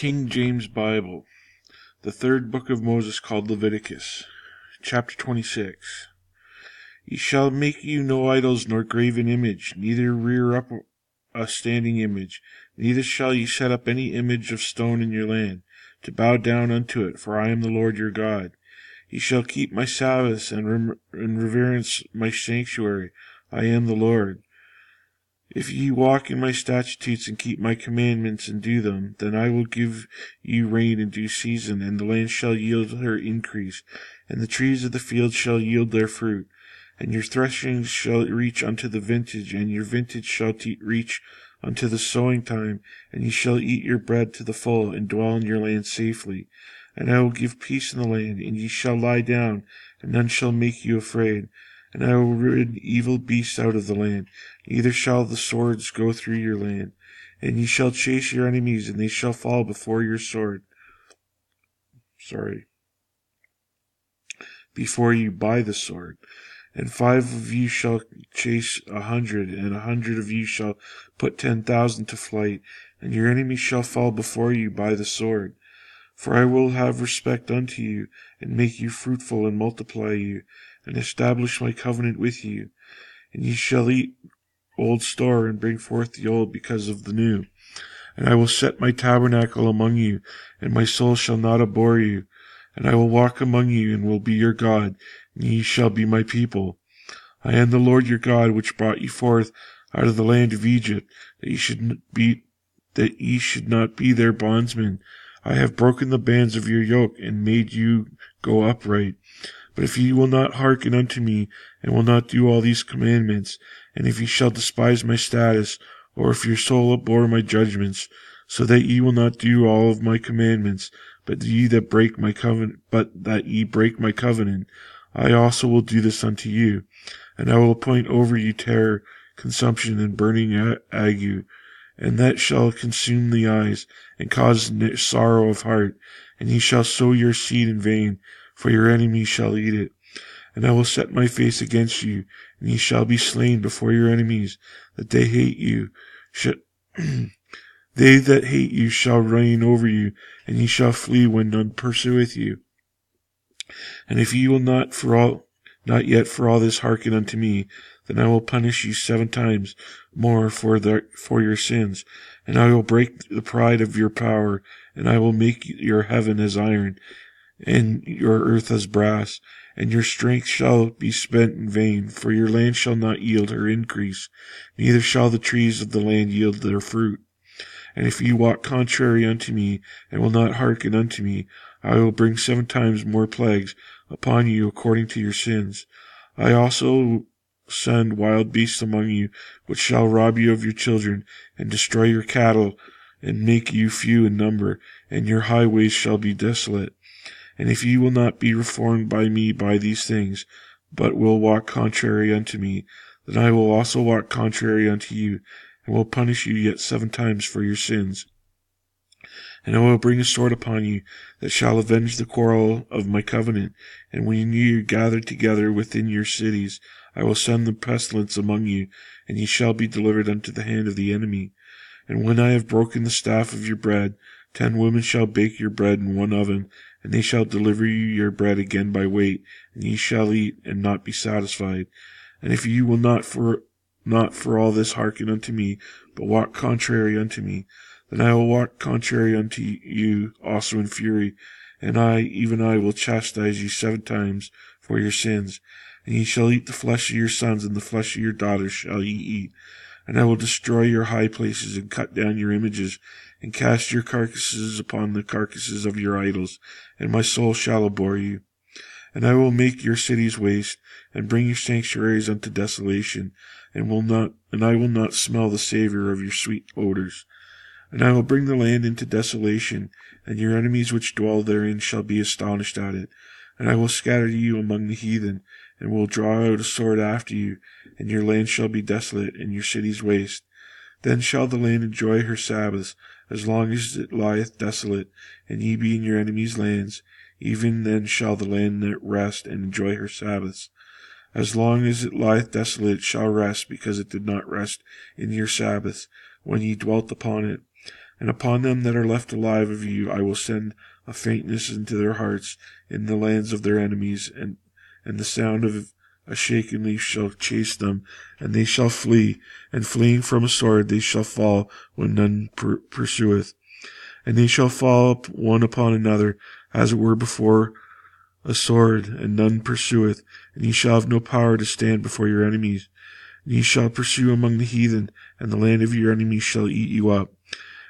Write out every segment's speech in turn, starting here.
King James Bible, the third book of Moses called Leviticus, chapter 26. Ye shall make you no idols nor graven image, neither rear up a standing image, neither shall ye set up any image of stone in your land, to bow down unto it, for I am the Lord your God. Ye shall keep my Sabbaths and, rem- and reverence my sanctuary. I am the Lord. If ye walk in my statutes and keep my commandments and do them, then I will give you rain in due season, and the land shall yield her increase, and the trees of the field shall yield their fruit. And your threshings shall reach unto the vintage, and your vintage shall te- reach unto the sowing time, and ye shall eat your bread to the full, and dwell in your land safely. And I will give peace in the land, and ye shall lie down, and none shall make you afraid and I will rid evil beasts out of the land, neither shall the swords go through your land. And ye shall chase your enemies, and they shall fall before your sword. Sorry. Before you by the sword. And five of you shall chase a hundred, and a hundred of you shall put ten thousand to flight, and your enemies shall fall before you by the sword. For I will have respect unto you, and make you fruitful, and multiply you, and establish my covenant with you. And ye shall eat old store, and bring forth the old because of the new. And I will set my tabernacle among you, and my soul shall not abhor you. And I will walk among you, and will be your God, and ye shall be my people. I am the Lord your God, which brought you forth out of the land of Egypt, that ye should be that ye should not be their bondsmen. I have broken the bands of your yoke, and made you go upright. But if ye will not hearken unto me, and will not do all these commandments, and if ye shall despise my statutes, or if your soul abhor my judgments, so that ye will not do all of my commandments, but ye that break my covenant, but that ye break my covenant, I also will do this unto you, and I will appoint over you terror, consumption, and burning ague, and that shall consume the eyes, and cause sorrow of heart, and ye shall sow your seed in vain, for your enemies shall eat it. And I will set my face against you, and ye shall be slain before your enemies, that they hate you. they that hate you shall reign over you, and ye shall flee when none pursueth you. And if ye will not for all not yet for all this hearken unto me, then I will punish you seven times more for the for your sins, and I will break the pride of your power, and I will make your heaven as iron, and your earth as brass, and your strength shall be spent in vain, for your land shall not yield her increase, neither shall the trees of the land yield their fruit. And if ye walk contrary unto me, and will not hearken unto me, I will bring seven times more plagues upon you according to your sins. I also send wild beasts among you, which shall rob you of your children, and destroy your cattle, and make you few in number, and your highways shall be desolate. And if ye will not be reformed by me by these things, but will walk contrary unto me, then I will also walk contrary unto you, and will punish you yet seven times for your sins. And I will bring a sword upon you that shall avenge the quarrel of my covenant, and when ye are gathered together within your cities, I will send the pestilence among you, and ye shall be delivered unto the hand of the enemy. And when I have broken the staff of your bread, ten women shall bake your bread in one oven, and they shall deliver you your bread again by weight, and ye shall eat and not be satisfied. And if ye will not for not for all this hearken unto me, but walk contrary unto me, then I will walk contrary unto you also in fury, and I, even I, will chastise you seven times for your sins. And ye shall eat the flesh of your sons, and the flesh of your daughters shall ye eat. And I will destroy your high places, and cut down your images, and cast your carcasses upon the carcasses of your idols, and my soul shall abhor you. And I will make your cities waste, and bring your sanctuaries unto desolation, and will not and I will not smell the savour of your sweet odours. And I will bring the land into desolation, and your enemies which dwell therein shall be astonished at it. And I will scatter you among the heathen, and will draw out a sword after you, and your land shall be desolate, and your cities waste. Then shall the land enjoy her Sabbaths, as long as it lieth desolate, and ye be in your enemies' lands, even then shall the land rest and enjoy her Sabbaths. As long as it lieth desolate, it shall rest, because it did not rest in your Sabbaths, when ye dwelt upon it. And upon them that are left alive of you I will send a faintness into their hearts in the lands of their enemies, and, and the sound of a shaken leaf shall chase them, and they shall flee, and fleeing from a sword they shall fall when none per- pursueth. And they shall fall one upon another, as it were before a sword, and none pursueth, and ye shall have no power to stand before your enemies. And ye shall pursue among the heathen, and the land of your enemies shall eat you up.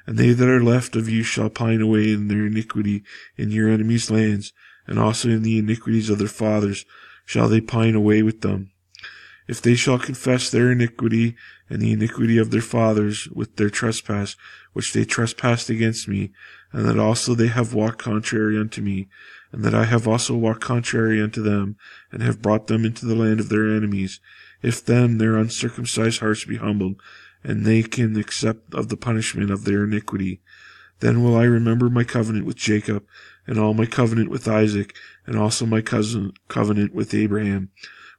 And they that are left of you shall pine away in their iniquity in your enemies' lands, and also in the iniquities of their fathers shall they pine away with them. If they shall confess their iniquity and the iniquity of their fathers with their trespass, which they trespassed against me, and that also they have walked contrary unto me, and that I have also walked contrary unto them, and have brought them into the land of their enemies, if then their uncircumcised hearts be humbled, and they can accept of the punishment of their iniquity. Then will I remember my covenant with Jacob, and all my covenant with Isaac, and also my cousin covenant with Abraham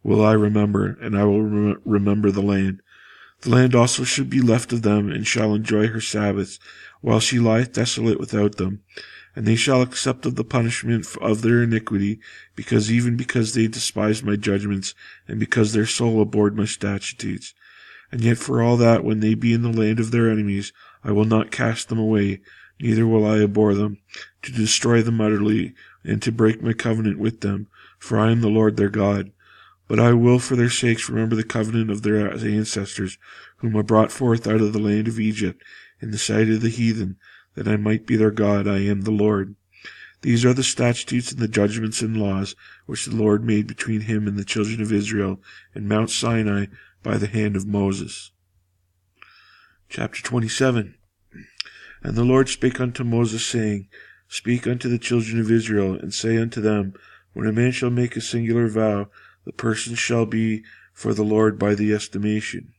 will I remember, and I will rem- remember the land. The land also should be left of them, and shall enjoy her Sabbaths, while she lieth desolate without them. And they shall accept of the punishment of their iniquity, because even because they despised my judgments, and because their soul abhorred my statutes. And yet for all that, when they be in the land of their enemies, I will not cast them away, neither will I abhor them, to destroy them utterly, and to break my covenant with them, for I am the Lord their God. But I will for their sakes remember the covenant of their ancestors, whom I brought forth out of the land of Egypt, in the sight of the heathen, that I might be their God, I am the Lord. These are the statutes and the judgments and laws which the Lord made between him and the children of Israel in Mount Sinai by the hand of Moses. Chapter 27 And the Lord spake unto Moses, saying, Speak unto the children of Israel, and say unto them, When a man shall make a singular vow, the person shall be for the Lord by the estimation.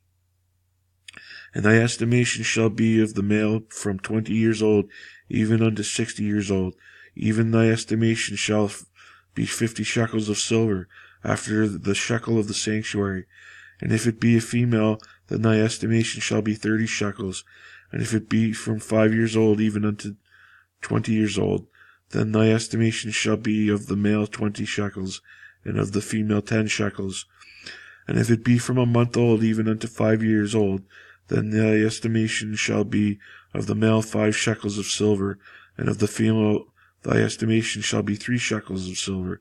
And thy estimation shall be of the male from twenty years old even unto sixty years old. Even thy estimation shall be fifty shekels of silver, after the shekel of the sanctuary. And if it be a female, then thy estimation shall be thirty shekels. And if it be from five years old even unto twenty years old, then thy estimation shall be of the male twenty shekels, and of the female ten shekels. And if it be from a month old even unto five years old, then thy estimation shall be of the male five shekels of silver, and of the female thy estimation shall be three shekels of silver.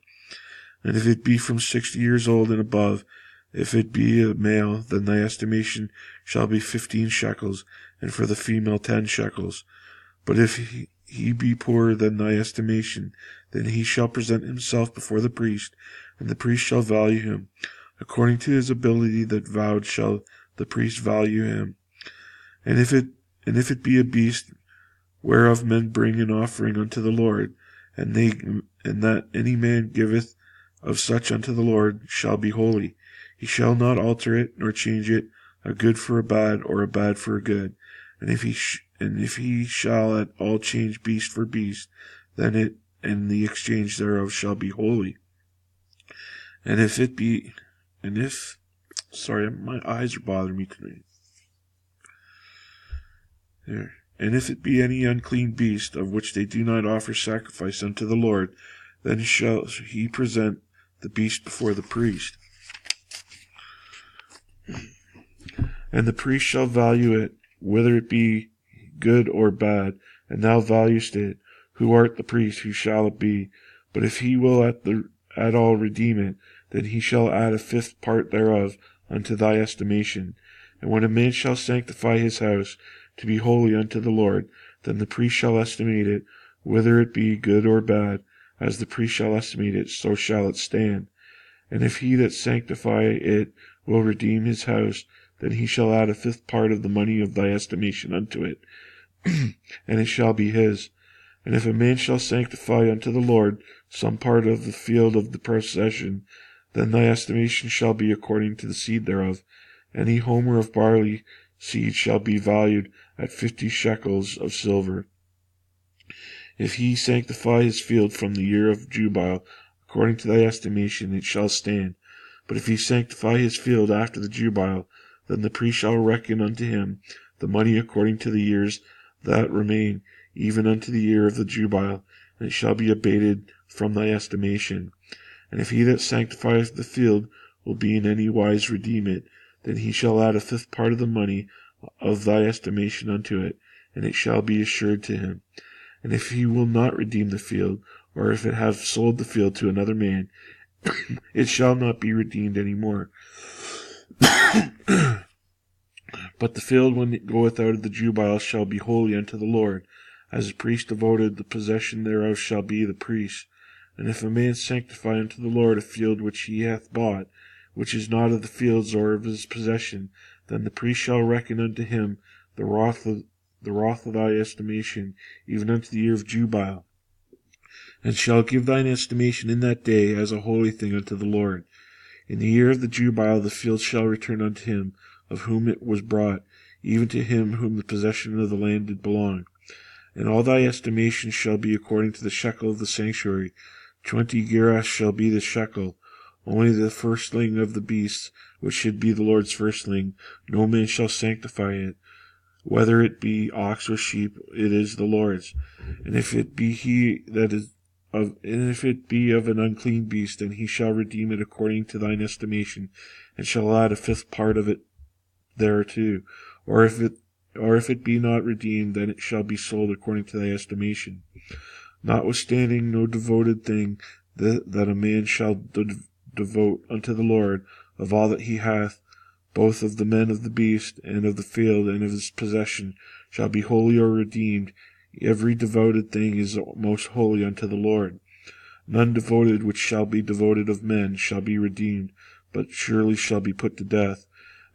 And if it be from sixty years old and above, if it be a male, then thy estimation shall be fifteen shekels, and for the female ten shekels. But if he, he be poorer than thy estimation, then he shall present himself before the priest, and the priest shall value him. According to his ability that vowed shall the priest value him. And if it and if it be a beast whereof men bring an offering unto the Lord, and they and that any man giveth of such unto the Lord shall be holy. He shall not alter it, nor change it, a good for a bad, or a bad for a good. And if he sh- and if he shall at all change beast for beast, then it and the exchange thereof shall be holy. And if it be, and if, sorry, my eyes are bothering me tonight. There. And if it be any unclean beast of which they do not offer sacrifice unto the Lord, then shall he present the beast before the priest. And the priest shall value it, whether it be good or bad, and thou valuest it, who art the priest, who shall it be? But if he will at the at all redeem it, then he shall add a fifth part thereof unto thy estimation. And when a man shall sanctify his house to be holy unto the Lord, then the priest shall estimate it, whether it be good or bad, as the priest shall estimate it, so shall it stand. And if he that sanctify it will redeem his house, then he shall add a fifth part of the money of thy estimation unto it, and it shall be his. And if a man shall sanctify unto the Lord some part of the field of the possession, then thy estimation shall be according to the seed thereof. Any homer of barley seed shall be valued at fifty shekels of silver. If he sanctify his field from the year of Jubile, according to thy estimation, it shall stand. But if he sanctify his field after the Jubile, then the priest shall reckon unto him the money according to the years that remain, even unto the year of the Jubile, and it shall be abated from thy estimation. And if he that sanctifieth the field will be in any wise redeem it, then he shall add a fifth part of the money of thy estimation unto it, and it shall be assured to him. And if he will not redeem the field, or if it have sold the field to another man, it shall not be redeemed any more. but the field when it goeth out of the Jubile shall be holy unto the Lord. As the priest devoted, the possession thereof shall be the priest. And if a man sanctify unto the Lord a field which he hath bought, which is not of the fields or of his possession, then the priest shall reckon unto him the wrath of the wrath of thy estimation, even unto the year of Jubile, and shall give thine estimation in that day as a holy thing unto the Lord. In the year of the Jubile the field shall return unto him of whom it was brought, even to him whom the possession of the land did belong. And all thy estimation shall be according to the shekel of the sanctuary. Twenty gerahs shall be the shekel. Only the firstling of the beasts, which should be the Lord's firstling, no man shall sanctify it. Whether it be ox or sheep, it is the Lord's. And if it be he that is of, and if it be of an unclean beast, then he shall redeem it according to thine estimation, and shall add a fifth part of it thereto. Or if it or if it be not redeemed, then it shall be sold according to thy estimation. Notwithstanding, no devoted thing that, a man shall de- devote unto the Lord of all that he hath, both of the men of the beast, and of the field, and of his possession, shall be holy or redeemed. Every devoted thing is most holy unto the Lord. None devoted which shall be devoted of men shall be redeemed, but surely shall be put to death.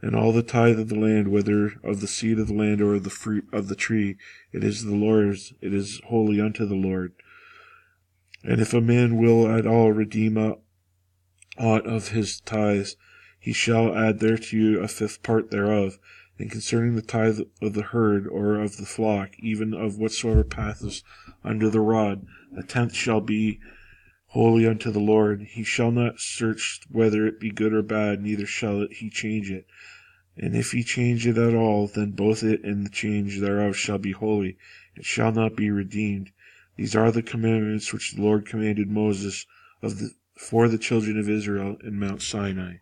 And all the tithe of the land, whether of the seed of the land or of the fruit of the tree, it is the Lord's, it is holy unto the Lord. And if a man will at all redeem aught of his tithes, he shall add thereto a fifth part thereof. And concerning the tithe of the herd or of the flock, even of whatsoever passeth under the rod, a tenth shall be holy unto the Lord. He shall not search whether it be good or bad, neither shall he change it. And if he change it at all, then both it and the change thereof shall be holy, it shall not be redeemed. These are the commandments which the Lord commanded Moses of the, for the children of Israel in Mount Sinai.